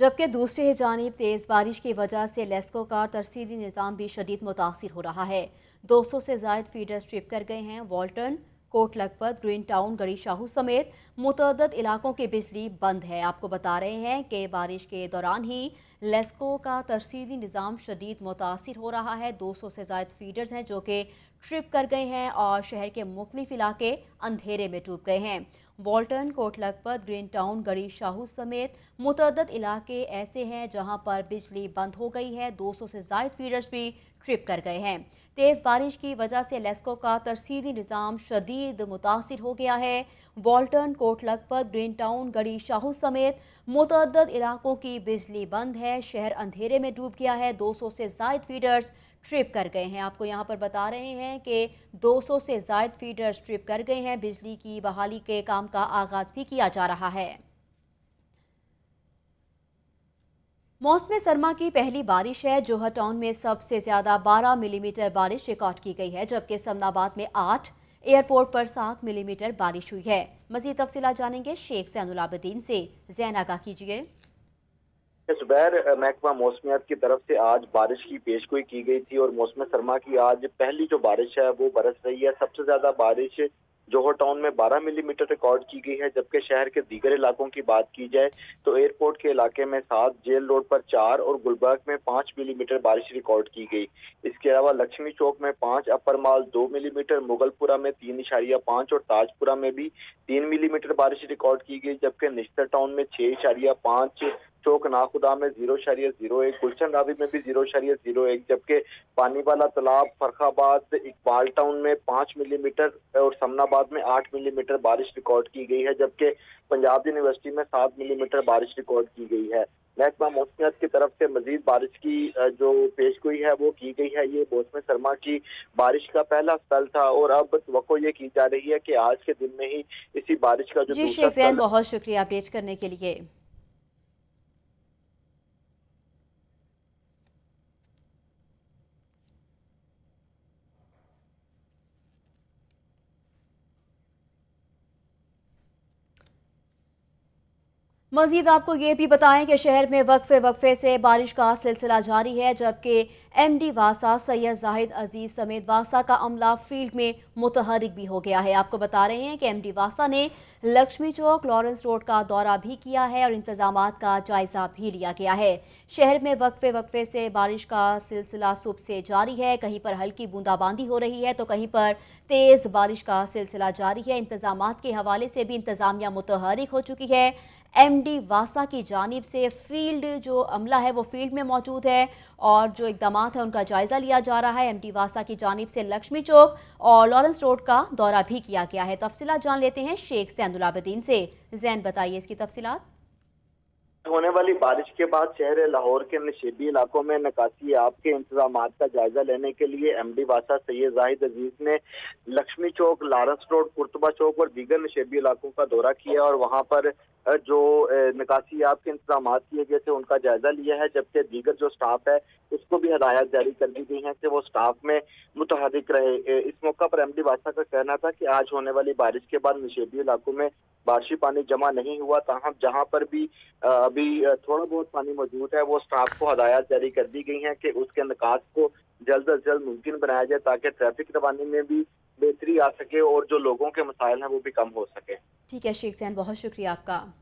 जबकि दूसरी जानब तेज़ बारिश की वजह से लेस्को का तरसीदी निज़ाम भी शदीद मुतासर हो रहा है। दो सौ से जायद फीडर स्ट्रिप कर गए हैं। वॉल्टन, कोट लखपत ग्रीन टाउन गड़ी शाहू समेत मुतद इलाकों की बिजली बंद है। आपको बता रहे हैं कि बारिश के दौरान ही लेस्को का तरसीली निज़ाम शदीद मुतासर हो रहा है। दो सौ से जायद फीडर्स हैं जो कि ट्रिप कर गए हैं और शहर के मुख्तलिफ़ इलाके अंधेरे में डूब गए हैं। वॉल्टन, कोट लखपत ग्रीन टाउन गड़ी शाहू समेत मुतद इलाके ऐसे हैं जहाँ पर बिजली बंद हो गई है। 200 से जायद फीडर्स भी ट्रिप कर गए हैं। तेज़ बारिश की वजह से लेस्को का तरसीदी निज़ाम शदीद मुतासर हो गया है। वॉल्टन, कोट लखपत ग्रीन टाउन गड़ी शाहू समेत मुतद इलाकों की बिजली बंद है। शहर अंधेरे में डूब गया है। 200 से जायद फीडर्स ट्रिप कर गए हैं। आपको यहाँ पर बता रहे हैं कि 200 से जायद फीडर्स ट्रिप कर गए हैं। बिजली की बहाली के काम का आगाज़ भी किया जा रहा है। मौसम सरमा की पहली बारिश है। जोहर टाउन में सबसे ज़्यादा 12 मिलीमीटर बारिश रिकॉर्ड की गई है, जबकि समनाबाद में 8 एयरपोर्ट पर 7 मिलीमीटर बारिश हुई है। मजीद तफसीला जानेंगे शेख सैनुलाबद्दीन से। जैन आगा कीजिए। जुबैर महकमा मौसमियात की तरफ़ से आज बारिश की पेशगोई की गई थी और मौसम सरमा की आज पहली जो बारिश है वो बरस रही है। सबसे ज़्यादा बारिश जोहर टाउन में 12 मिलीमीटर रिकॉर्ड की गई है, जबकि शहर के दीगर इलाकों की बात की जाए तो एयरपोर्ट के इलाके में सात, जेल रोड पर चार और गुलबर्ग में पाँच मिलीमीटर बारिश रिकॉर्ड की गई। इसके अलावा लक्ष्मी चौक में पाँच, अपर माल दो मिलीमीटर, मुगलपुरा में तीन, इशारिया पाँच और ताजपुरा में भी तीन मिलीमीटर बारिश रिकॉर्ड की गई, जबकि निश्तर टाउन में छह, इशारिया पाँच चौक नाखुदा में ज़ीरो शरिया ज़ीरो एक गुलशन रावी में भी ज़ीरो शरिया ज़ीरो एक जबकि पानी वाला तालाब फरखाबाद इकबाल टाउन में पाँच मिलीमीटर और समनाबाद में आठ मिलीमीटर बारिश रिकॉर्ड की गई है जबकि पंजाब यूनिवर्सिटी में सात मिलीमीटर बारिश रिकॉर्ड की गई है। महकमा मौसमियात की तरफ़ से मजीद बारिश की जो पेश गोई है वो की गई है। ये मौसम सरमा की बारिश का पहला स्थल था और अब तो ये की जा रही है कि आज के दिन में ही इसी बारिश का जो जी बहुत शुक्रिया अपडेट करने के लिए। मजीद आपको ये भी बताएँ कि शहर में वक्फे वक्फे से बारिश का सिलसिला जारी है, जबकि एम डी वासा, सैयद जाहिद अज़ीज़ समेत वासा का अमला फ़ील्ड में मुतहरिक भी हो गया है। आपको बता रहे हैं कि एम डी वासा ने लक्ष्मी चौक, लॉरेंस रोड का दौरा भी किया है और इंतज़ाम का जायजा भी लिया गया है। शहर में वक्फे वक्फे से बारिश का सिलसिला सुबह से जारी है। कहीं पर हल्की बूंदाबांदी हो रही है तो कहीं पर तेज़ बारिश का सिलसिला जारी है। इंतज़ाम के हवाले से भी इंतजामिया मुतहरिक हो चुकी है। एमडी वासा की जानब से फ़ील्ड जो अमला है, वो फ़ील्ड में मौजूद है और जो इकदाम है, उनका जायज़ा लिया जा रहा है। एमडी वासा की जानब से लक्ष्मी चौक और लॉरेंस रोड का दौरा भी किया गया है। तफसीला जान लेते हैं शेख सैंदुलाबद्दीन से। जैन, बताइए इसकी तफसीलात। होने वाली बारिश के बाद शहर लाहौर के नशेबी इलाकों में नकासी आप के इंतज़ाम का जायजा लेने के लिए एम डी वासा सैयद जाहिद अज़ीज़ ने लक्ष्मी चौक, लारस रोड, कुर्तबा चौक और दीगर नशेबी इलाकों का दौरा किया और वहाँ पर जो निकासी आपके इंतज़ाम किए गए थे, उनका जायजा लिया है, जबकि दीगर जो स्टाफ है, उसको भी हदायत जारी कर दी गई है कि वो स्टाफ में मुतहरिक रहे। इस मौका पर एम डी बादशाह का कहना था कि आज होने वाली बारिश के बाद निशेबी इलाकों में बारिशी पानी जमा नहीं हुआ ताहम जहाँ पर भी अभी थोड़ा बहुत पानी मौजूद है, वो स्टाफ को हदायत जारी कर दी गई है कि उसके निकास को जल्द अज जल्द मुमकिन बनाया जाए ताकि ट्रैफ़िक रवानी में भी बेहतरी आ सके और जो लोगों के मसाइल हैं वो भी कम हो सके। ठीक है, शेख सैन, बहुत शुक्रिया आपका।